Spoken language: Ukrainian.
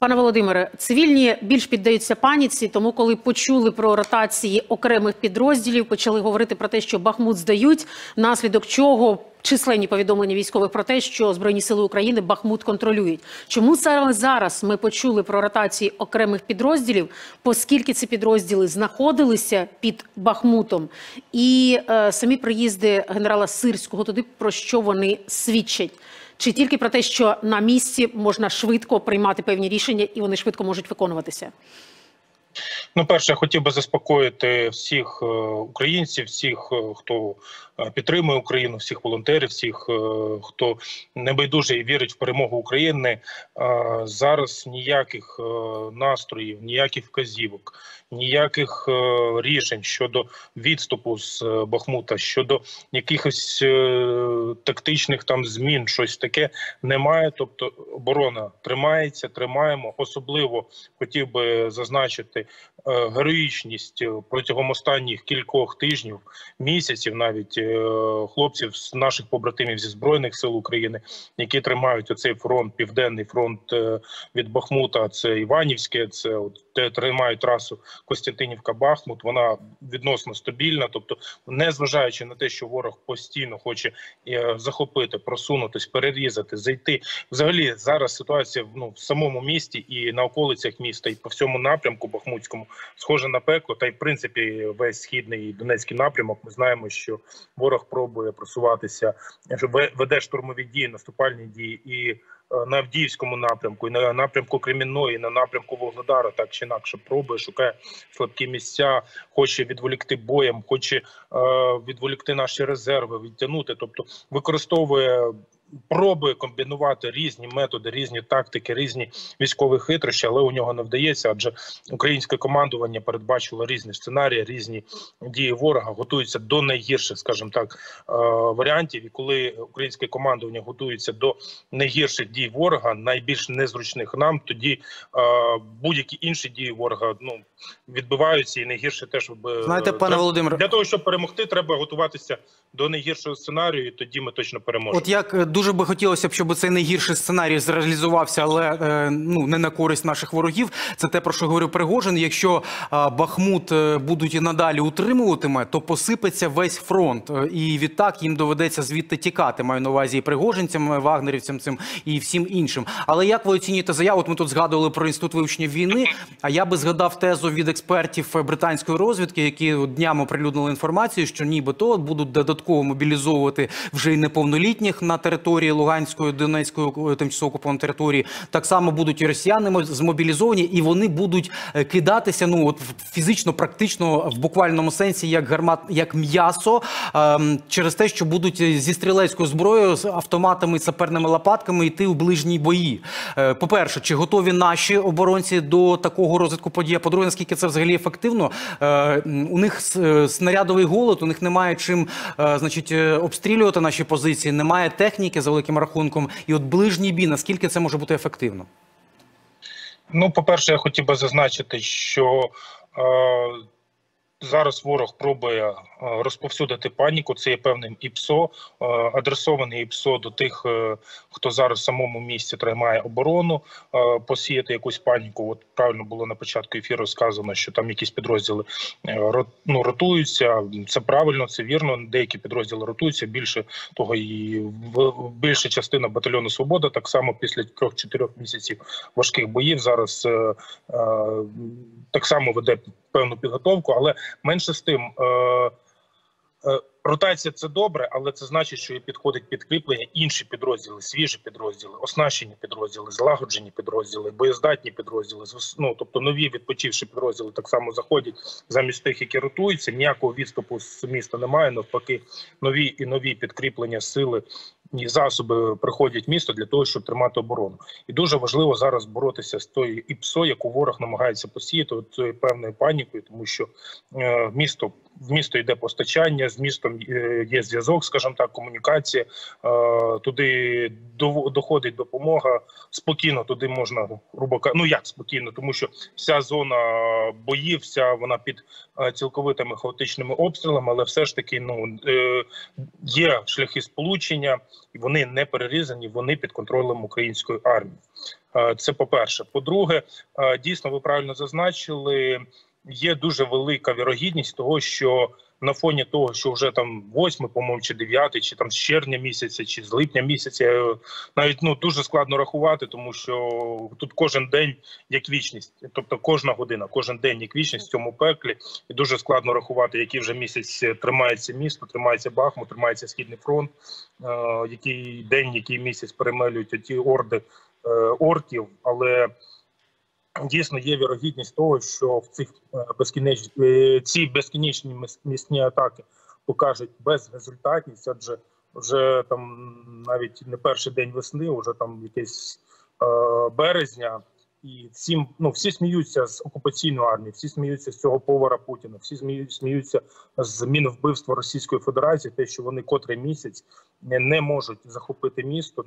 Пане Володимире, цивільні більш піддаються паніці, тому коли почули про ротації окремих підрозділів, почали говорити про те, що Бахмут здають, внаслідок чого численні повідомлення військових про те, що Збройні сили України Бахмут контролюють. Чому саме зараз ми почули про ротації окремих підрозділів, оскільки ці підрозділи знаходилися під Бахмутом, і е, самі приїзди генерала Сирського туди про що вони свідчать? Чи тільки про те, що на місці можна швидко приймати певні рішення і вони швидко можуть виконуватися? Ну, перше, я хотів би заспокоїти всіх е, українців, всіх, е, хто е, підтримує Україну, всіх волонтерів, всіх, хто небайдуже і вірить в перемогу України. Зараз ніяких настроїв, ніяких вказівок, ніяких рішень щодо відступу з Бахмута, щодо якихось тактичних там змін, щось таке немає. Тобто оборона тримається, тримаємо. Особливо хотів би зазначити героїчність е, протягом останніх кількох тижнів, місяців, навіть е, хлопців з наших побратимів зі збройних сил України, які тримають оцей фронт, південний фронт е, від Бахмута. Це Іванівське, це от де тримають трасу Костянтинівка-Бахмут. Вона відносно стабільна, тобто, не зважаючи на те, що ворог постійно хоче е, захопити, просунутись, перерізати, зайти. Взагалі зараз ситуація ну, в самому місті і на околицях міста, і по всьому напрямку Бахмутському схожа на пекло. Та й в принципі весь східний Донецький напрямок. Ми знаємо, що ворог пробує просуватися, що ве- веде штурмові дії, наступальні дії і. е, На Авдіївському напрямку, і на напрямку Кремінної, і на напрямку Вугледара, так чи інакше пробує, шукає слабкі місця, хоче відволікти боєм, хоче е, відволікти наші резерви, відтягнути. Тобто використовує пробує комбінувати різні методи, різні тактики, різні військові хитрощі, але у нього не вдається, адже українське командування передбачило різні сценарії, різні дії ворога, готується до найгірших, скажімо так, е, варіантів. І коли українське командування готується до найгірших дій ворога, найбільш незручних нам, тоді е, будь-які інші дії ворога ну відбиваються, і найгірше теж е, Знаєте, пане треба- Володимире, для того, щоб перемогти, треба готуватися до найгіршого сценарію. і Тоді ми точно переможемо. от як дуже би хотілося б, щоб цей найгірший сценарій зреалізувався, але е, ну не на користь наших ворогів. Це те про що говорив Пригожин. Якщо е, Бахмут е, будуть і надалі утримуватиме, то посипеться весь фронт, і відтак їм доведеться звідти тікати. Маю на увазі і пригожинцям, вагнерівцям цим і всім іншим. Але як ви оцінюєте заяву? От ми тут згадували про інститут вивчення війни. А я би згадав тезу від експертів британської розвідки, які днями оприлюднили інформацію, що нібито будуть додатково мобілізовувати вже й неповнолітніх на території Луганської, Донецької е, тимчасово окупованої території. Так само будуть і росіяни змобілізовані, і вони будуть е, кидатися. Ну от фізично, практично в буквальному сенсі, як гармат, як м'ясо, ем, через те, що будуть е, зі стрілецькою зброєю, з автоматами саперними лопатками йти у ближні бої. Е, По-перше, чи готові наші оборонці до такого розвитку подій? По-друге, наскільки це взагалі ефективно? Е, У них снарядовий голод, у них немає чим е, значить, обстрілювати наші позиції, немає техніки за великим рахунком. І от ближній бій, наскільки це може бути ефективно? Ну, по-перше, я хотів би зазначити, що е, зараз ворог пробує розповсюдити паніку. Це є певним ІПСО, адресований ІПСО до тих, е, хто зараз в самому місці тримає оборону, посіяти якусь паніку. От правильно було на початку ефіру сказано, що там якісь підрозділи е, ну, ротуються. Це правильно, це вірно. Деякі підрозділи ротуються. Більше того, і більша частина батальйону Свобода так само після трьох-чотирьох місяців важких боїв зараз е, так само веде певну підготовку, але менше з тим. Е, Ротація це добре, але це значить, що і підходить підкріплення інші підрозділи, свіжі підрозділи, оснащені підрозділи, злагоджені підрозділи, боєздатні підрозділи, ну, тобто нові відпочивші підрозділи так само заходять замість тих, які ротуються. Ніякого відступу з міста немає. Навпаки, нові і нові підкріплення сили і засоби приходять в місто для того, щоб тримати оборону. І дуже важливо зараз боротися з тою ІПСО, яку ворог намагається посіяти от певною панікою, тому що е, місто в місто йде постачання, з містом е, є зв'язок, скажімо так, комунікація. Е, Туди доходить допомога. Спокійно туди можна, грубо ну як спокійно, тому що вся зона боїв, вся вона під е, цілковитими хаотичними обстрілами, але все ж таки ну є шляхи сполучення, і вони не перерізані, вони під контролем української армії. Це по-перше. По-друге, е, дійсно, ви правильно зазначили, є дуже велика вірогідність того, що на фоні того, що вже там 8, по-моєму, чи 9, чи там з червня місяця, чи з липня місяця, е, навіть ну дуже складно рахувати, тому що тут кожен день як вічність, тобто кожна година, кожен день як вічність в цьому пеклі, і дуже складно рахувати, який вже місяць е, тримається місто, тримається Бахмут, тримається східний фронт, е, який день, який місяць перемелюють ті орди е, орків, але дійсно є вірогідність того, що в цих е, безкінеч... е, ці безкінечні міс- місні атаки покажуть безрезультатність, адже вже там навіть не перший день весни, вже там якесь е, березня. І всім ну всі сміються з окупаційної армії, всі сміються з цього повара Путіна, всі сміють, сміються з мінвбивства Російської Федерації, те, що вони котрий місяць не можуть захопити місто.